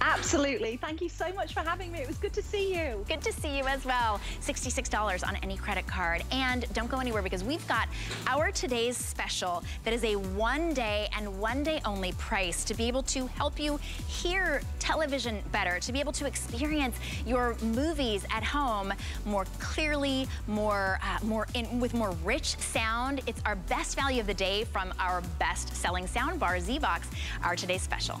Absolutely. Thank you so much for having me. It was good to see you. Good to see you as well. $66 on any credit card. And don't go anywhere because we've got our today's special that is a one day and one day only price to be able to help you hear television better, to be able to experience your movies at home more clearly, more, uh, more in, with more rich sound. It's our best value of the day from our best selling sound bar, Zvox, our today's special.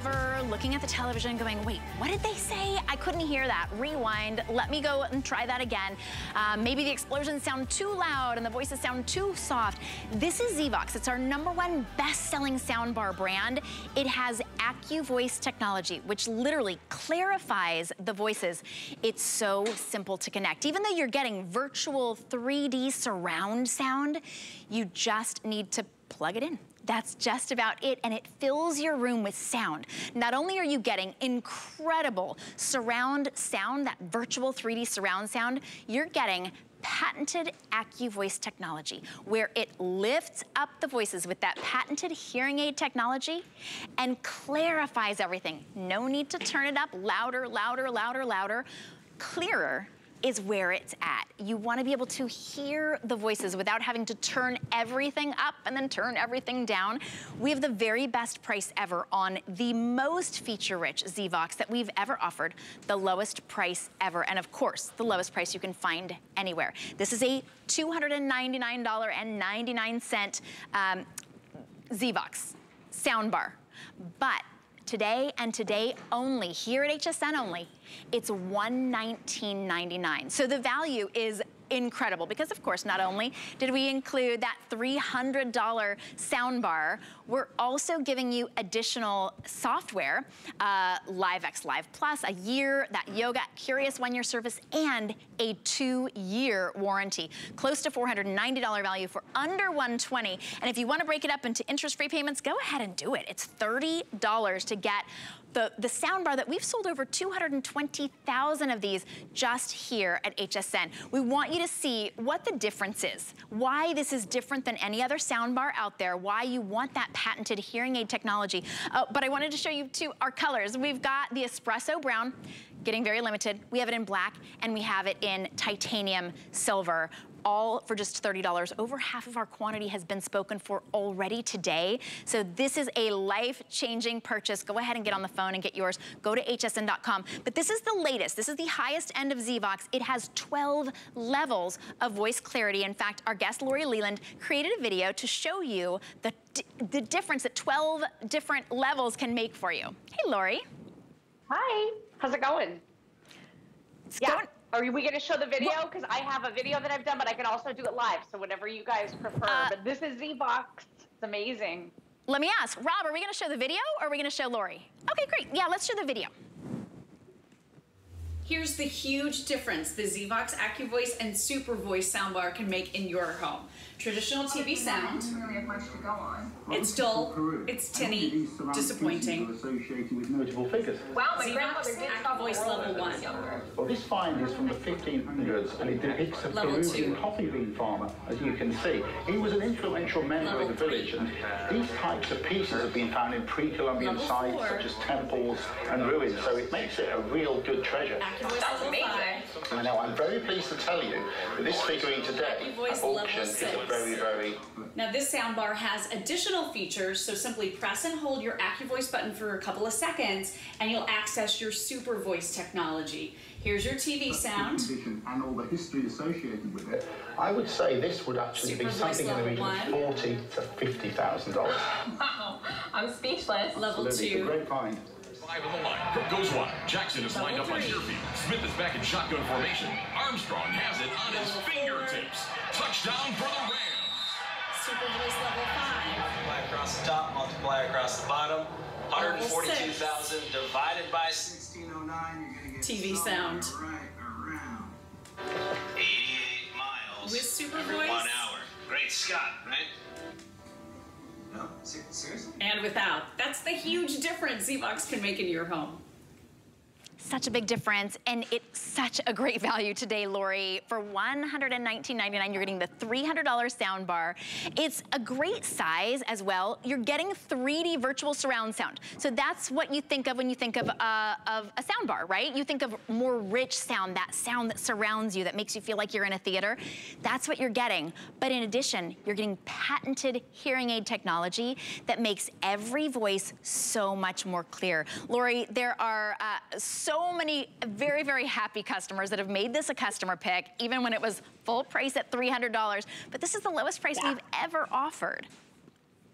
ever looking at the television going, wait, what did they say? I couldn't hear that. Rewind, let me go and try that again. Uh, maybe the explosions sound too loud and the voices sound too soft. This is Zvox. It's our number one best-selling soundbar brand. It has AccuVoice technology, which literally clarifies the voices. It's so simple to connect. Even though you're getting virtual 3D surround sound, you just need to plug it in. That's just about it, and it fills your room with sound. Not only are you getting incredible surround sound, that virtual 3D surround sound, you're getting patented AccuVoice technology where it lifts up the voices with that patented hearing aid technology and clarifies everything. No need to turn it up louder, louder, louder, louder. Clearer is where it's at. You wanna be able to hear the voices without having to turn everything up and then turn everything down. We have the very best price ever on the most feature-rich Zvox that we've ever offered, the lowest price ever, and of course, the lowest price you can find anywhere. This is a $299.99 um, Zvox soundbar, but today and today only, here at HSN only, it's $119.99. So the value is incredible because of course not only did we include that $300 soundbar, we're also giving you additional software, uh, LiveXLive Plus, a year, that Yoga Curious one-year service, and a two-year warranty. Close to $490 value for under 120. And if you wanna break it up into interest-free payments, go ahead and do it. It's $30 to get the, the soundbar that we've sold over 220,000 of these just here at HSN. We want you to see what the difference is, why this is different than any other soundbar out there, why you want that patented hearing aid technology. Uh, but I wanted to show you too our colors. We've got the espresso brown, getting very limited. We have it in black and we have it in titanium silver all for just $30. Over half of our quantity has been spoken for already today. So this is a life-changing purchase. Go ahead and get on the phone and get yours. Go to hsn.com. But this is the latest. This is the highest end of Zvox. It has 12 levels of voice clarity. In fact, our guest Lori Leland created a video to show you the, the difference that 12 different levels can make for you. Hey, Lori. Hi. How's it going? It's yeah. Going are we going to show the video? Because I have a video that I've done, but I can also do it live. So whatever you guys prefer. Uh, but this is Zvox. It's amazing. Let me ask, Rob, are we going to show the video or are we going to show Lori? Okay, great. Yeah, let's show the video. Here's the huge difference the Zvox AccuVoice and Super Voice soundbar can make in your home traditional TV sound. It's dull, it's tinny, disappointing. Wow, my grandmother did voice level one. Well, this find is from the 1500s and it depicts a Peruvian coffee bean farmer, as you can see. He was an influential member level of the village, and these types of pieces have been found in pre-Columbian sites such as temples and ruins, so it makes it a real good treasure. That's amazing. I know, I'm very pleased to tell you that this figurine today at auction is a very, very... Now this soundbar has additional features, so simply press and hold your AccuVoice button for a couple of seconds and you'll access your Super Voice technology. Here's your TV sound. And all the history associated with it. I would say this would actually Super be something in the region of forty to fifty thousand dollars. Wow, I'm speechless. Level Absolutely. two. It's a great find. Five on the line. Crook goes one. Jackson is lined up on your field. Smith is back in shotgun formation. Armstrong has it on his fingertips. Touchdown for the Rams. Super Voice level five. Multiply across the top, multiply across the bottom. 142,000 divided by 1609. You're going to get TV sound. Right around 88 miles. With Super every Voice. One hour. Great Scott, right? No, seriously? And without. That's the huge difference Zvox can make in your home such a big difference and it's such a great value today, Lori. For $119.99, you're getting the $300 sound bar. It's a great size as well. You're getting 3D virtual surround sound. So that's what you think of when you think of, uh, of a sound bar, right? You think of more rich sound, that sound that surrounds you, that makes you feel like you're in a theater. That's what you're getting. But in addition, you're getting patented hearing aid technology that makes every voice so much more clear. Lori, there are uh, so so many very, very happy customers that have made this a customer pick, even when it was full price at $300. But this is the lowest price yeah. we've ever offered.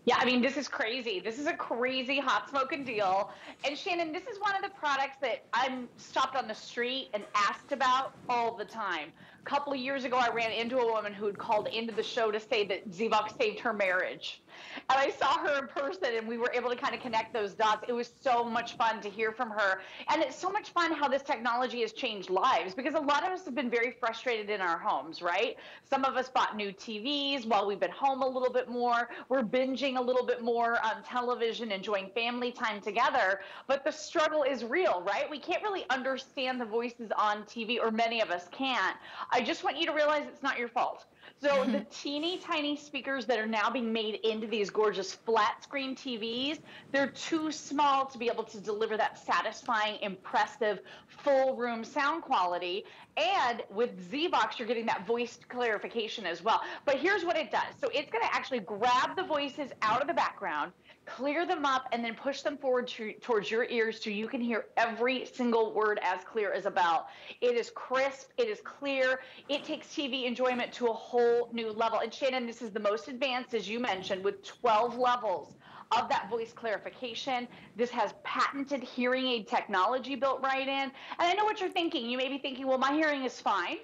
Yeah, I mean, this is crazy. This is a crazy hot smoking deal. And Shannon, this is one of the products that I'm stopped on the street and asked about all the time. A couple of years ago, I ran into a woman who had called into the show to say that Zvox saved her marriage. And I saw her in person and we were able to kind of connect those dots. It was so much fun to hear from her. And it's so much fun how this technology has changed lives because a lot of us have been very frustrated in our homes, right? Some of us bought new TVs while we've been home a little bit more. We're binging a little bit more on television, enjoying family time together. But the struggle is real, right? We can't really understand the voices on TV, or many of us can't. I just want you to realize it's not your fault. So the teeny tiny speakers that are now being made into these gorgeous flat screen TVs, they're too small to be able to deliver that satisfying, impressive, full room sound quality. And with Zvox, you're getting that voice clarification as well. But here's what it does. So it's going to actually grab the voices out of the background clear them up, and then push them forward to, towards your ears so you can hear every single word as clear as a bell. It is crisp, it is clear, it takes TV enjoyment to a whole new level. And Shannon, this is the most advanced, as you mentioned, with 12 levels of that voice clarification. This has patented hearing aid technology built right in. And I know what you're thinking. You may be thinking, well, my hearing is fine.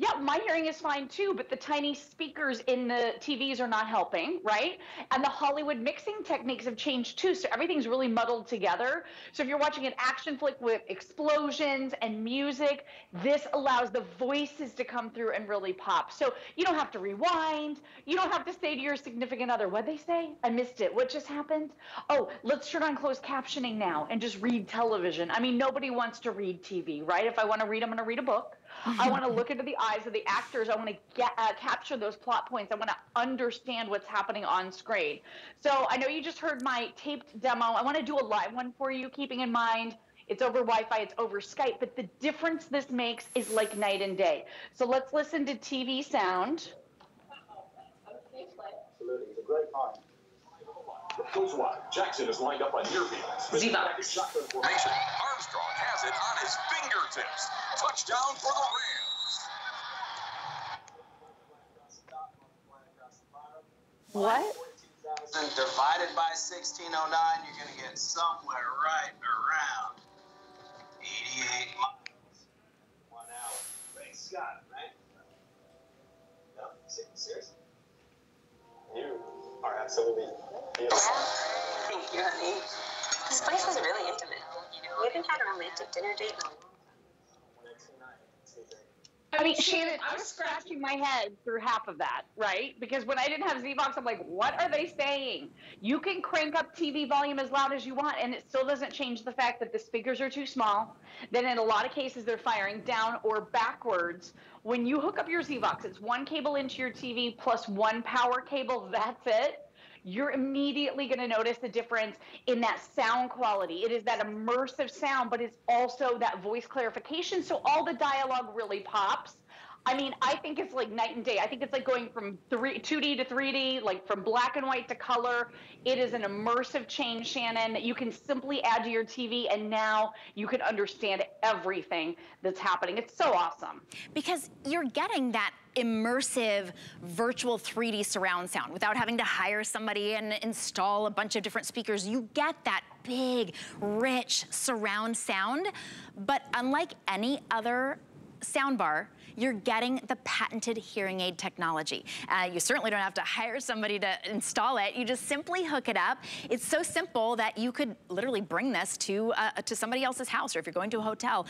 Yeah, my hearing is fine too, but the tiny speakers in the TVs are not helping, right? And the Hollywood mixing techniques have changed too, so everything's really muddled together. So if you're watching an action flick with explosions and music, this allows the voices to come through and really pop. So you don't have to rewind. You don't have to say to your significant other, what'd they say? I missed it. What just happened? Oh, let's turn on closed captioning now and just read television. I mean, nobody wants to read TV, right? If I want to read, I'm going to read a book. I want to look into the eyes of the actors. I want to get, uh, capture those plot points. I want to understand what's happening on screen. So I know you just heard my taped demo. I want to do a live one for you, keeping in mind it's over Wi-Fi, it's over Skype, but the difference this makes is like night and day. So let's listen to TV sound. Absolutely, it's a great time. Goes wide. Jackson is lined up on near field. Zvox. Armstrong has it on his fingertips. Touchdown for the Rams. What? And divided by 1609, you're going to get somewhere right around 88 miles. One hour. Great Scott, right? No? Seriously? You are absolutely beautiful. Thank you, honey. This place is really intimate. We haven't had a romantic dinner date I mean, Shannon, I was scratching my head through half of that, right? Because when I didn't have Zvox, I'm like, what are they saying? You can crank up TV volume as loud as you want, and it still doesn't change the fact that the speakers are too small. Then, in a lot of cases, they're firing down or backwards. When you hook up your Zvox, it's one cable into your TV plus one power cable. That's it you're immediately going to notice the difference in that sound quality. It is that immersive sound, but it's also that voice clarification. So all the dialogue really pops. I mean, I think it's like night and day. I think it's like going from three, 2D to 3D, like from black and white to color. It is an immersive change, Shannon, that you can simply add to your TV, and now you can understand everything that's happening. It's so awesome. Because you're getting that immersive virtual 3D surround sound without having to hire somebody and install a bunch of different speakers. You get that big, rich surround sound. But unlike any other soundbar, you're getting the patented hearing aid technology. Uh, you certainly don't have to hire somebody to install it. You just simply hook it up. It's so simple that you could literally bring this to, uh, to somebody else's house or if you're going to a hotel.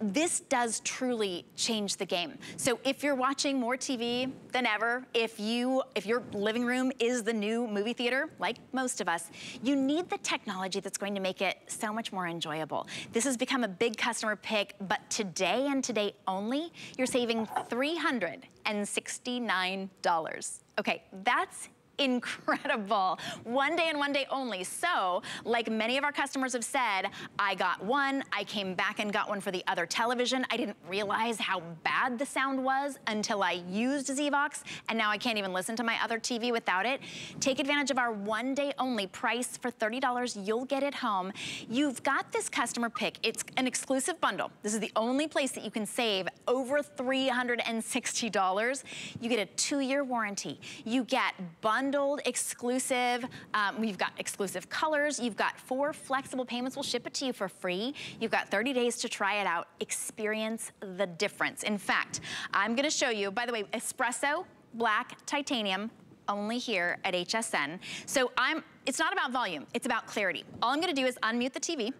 This does truly change the game. So if you're watching more TV than ever, if you if your living room is the new movie theater, like most of us, you need the technology that's going to make it so much more enjoyable. This has become a big customer pick, but today and today only, you're saving saving $369. Okay, that's incredible. One day and one day only. So, like many of our customers have said, I got one, I came back and got one for the other television. I didn't realize how bad the sound was until I used Zvox, and now I can't even listen to my other TV without it. Take advantage of our one day only price for $30. You'll get it home. You've got this customer pick. It's an exclusive bundle. This is the only place that you can save over $360. You get a two-year warranty. You get bundle bundled, exclusive. Um, we've got exclusive colors. You've got four flexible payments. We'll ship it to you for free. You've got 30 days to try it out. Experience the difference. In fact, I'm gonna show you, by the way, espresso, black, titanium, only here at HSN. So I'm, it's not about volume, it's about clarity. All I'm gonna do is unmute the TV,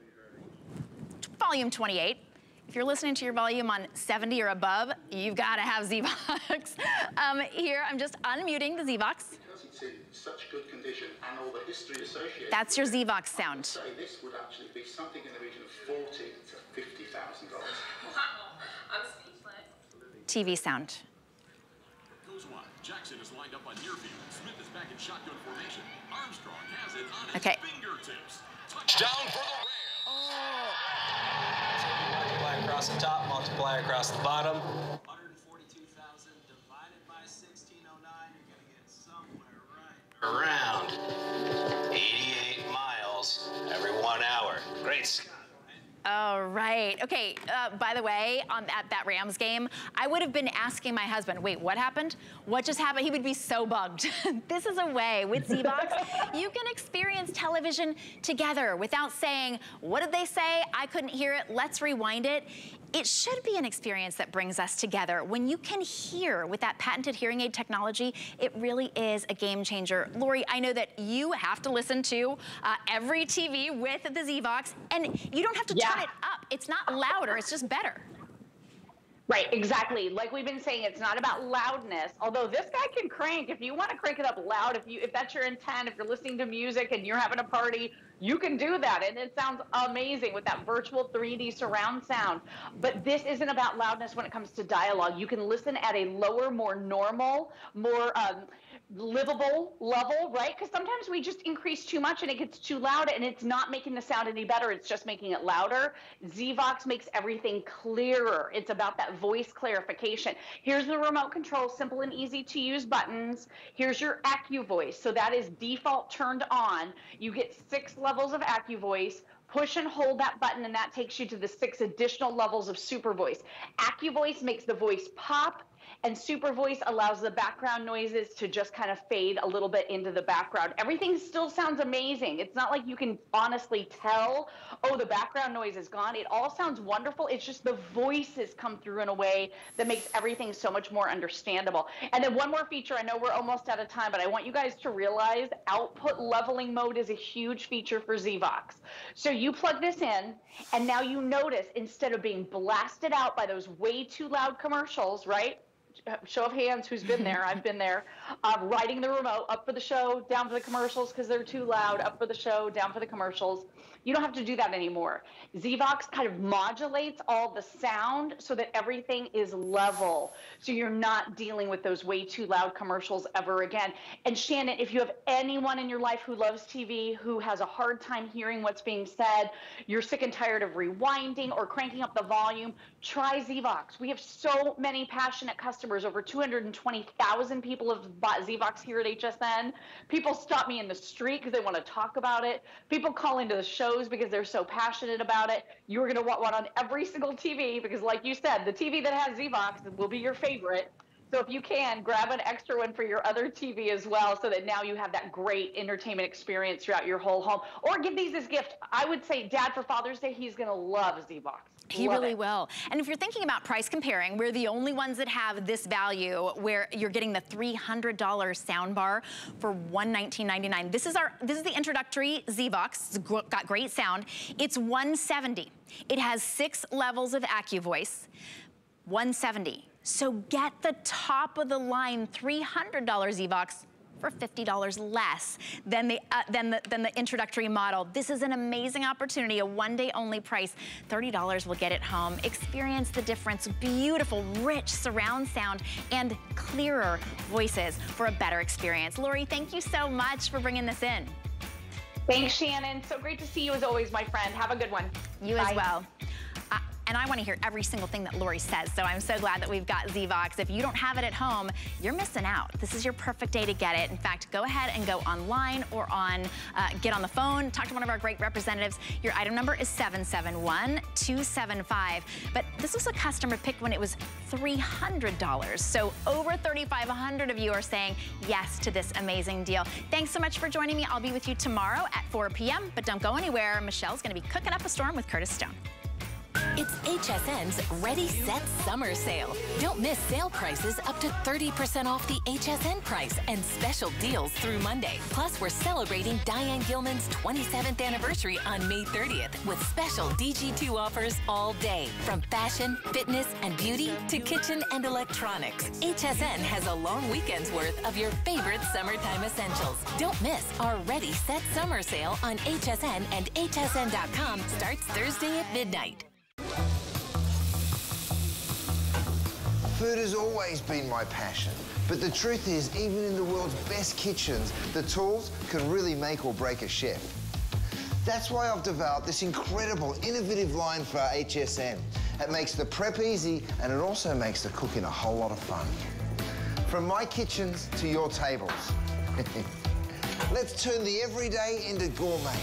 volume 28. If you're listening to your volume on 70 or above, you've gotta have ZVOX. um, here, I'm just unmuting the ZVOX. Because it's in such good condition and all the history associated. That's your ZVOX sound. Say this would actually be something in the region of forty to fifty thousand dollars. I'm speechless. TV sound. Jackson is lined up on near field. Smith is back in shotgun formation. Armstrong has it on his Okay. fingertips. Touchdown for the Rams. Multiply across the top, multiply across the bottom. Around 88 miles every one hour. Great Scott. All right. Okay. Uh, by the way, on that, that Rams game, I would have been asking my husband, wait, what happened? What just happened? He would be so bugged. this is a way with ZVox, you can experience television together without saying, what did they say? I couldn't hear it. Let's rewind it. It should be an experience that brings us together. When you can hear with that patented hearing aid technology, it really is a game changer. Lori, I know that you have to listen to uh, every TV with the ZVox, and you don't have to turn it up. It's not louder, it's just better. Right, exactly. Like we've been saying, it's not about loudness. Although this guy can crank. If you want to crank it up loud, if you if that's your intent, if you're listening to music and you're having a party, you can do that, and it sounds amazing with that virtual 3D surround sound. But this isn't about loudness when it comes to dialogue. You can listen at a lower, more normal, more um, livable level, right? Because sometimes we just increase too much and it gets too loud and it's not making the sound any better. It's just making it louder. ZVox makes everything clearer. It's about that voice clarification. Here's the remote control, simple and easy to use buttons. Here's your AccuVoice. So that is default turned on. You get six levels of AccuVoice push and hold that button and that takes you to the six additional levels of super voice accuvoice makes the voice pop and super voice allows the background noises to just kind of fade a little bit into the background. Everything still sounds amazing. It's not like you can honestly tell oh the background noise is gone. It all sounds wonderful. It's just the voices come through in a way that makes everything so much more understandable. And then one more feature. I know we're almost out of time but i want you guys to realize output leveling mode is a huge feature for zvox. So you plug this in and now you notice instead of being blasted out by those way too loud commercials right show of hands who's been there i've been there um, riding the remote up for the show down for the commercials because they're too loud up for the show down for the commercials you don't have to do that anymore. Zvox kind of modulates all the sound so that everything is level. So you're not dealing with those way too loud commercials ever again. And shannon if you have anyone in your life who loves tv who has a hard time hearing what's being said you're sick and tired of rewinding or cranking up the volume try zvox. We have so many passionate customers. Over 220000 people have bought zvox here at hsn people stop me in the street because they want to talk about it. People call into the shows because they're so passionate about it. You're going to want one on every single tv because like you said the tv that has zvox will be your favorite so if you can, grab an extra one for your other TV as well so that now you have that great entertainment experience throughout your whole home. Or give these as gift. I would say, Dad, for Father's Day, he's going to love ZVox. He Love really it. will. And if you're thinking about price comparing, we're the only ones that have this value where you're getting the $300 soundbar for $119.99. This is our this is the introductory ZVox. It's got great sound. It's 170. It has six levels of AccuVoice. 170. So get the top of the line $300 ZVox for $50 less than the, uh, than, the, than the introductory model. This is an amazing opportunity, a one day only price. $30 will get it home. Experience the difference. Beautiful, rich surround sound and clearer voices for a better experience. Lori, thank you so much for bringing this in. Thanks, Shannon. So great to see you as always, my friend. Have a good one. You Bye. as well. Uh, And I want to hear every single thing that Lori says. So I'm so glad that we've got Zvox. If you don't have it at home, you're missing out. This is your perfect day to get it. In fact, go ahead and go online or on, uh, get on the phone, talk to one of our great representatives. Your item number is 771-275. But this was a customer pick when it was $300. So over 3,500 of you are saying yes to this amazing deal. Thanks so much for joining me. I'll be with you tomorrow at 4 p.m., but don't go anywhere. Michelle's gonna be cooking up a storm with Curtis Stone. It's HSN's Ready Set Summer Sale. Don't miss sale prices up to 30% off the HSN price and special deals through Monday. Plus, we're celebrating Diane Gilman's 27th anniversary on May 30th with special DG2 offers all day. From fashion, fitness, and beauty to kitchen and electronics. HSN has a long weekend's worth of your favorite summertime essentials. Don't miss our Ready Set Summer Sale on HSN and HSN.com starts Thursday at midnight. Food has always been my passion. But the truth is, even in the world's best kitchens, the tools can really make or break a chef. That's why I've developed this incredible, innovative line for HSN. It makes the prep easy, and it also makes the cooking a whole lot of fun. From my kitchens to your tables. Let's turn the everyday into gourmet.